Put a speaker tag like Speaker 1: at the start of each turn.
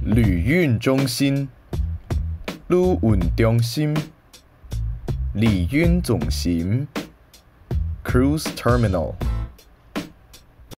Speaker 1: 旅运中心，旅运中心，礼运中心，Cruise Terminal。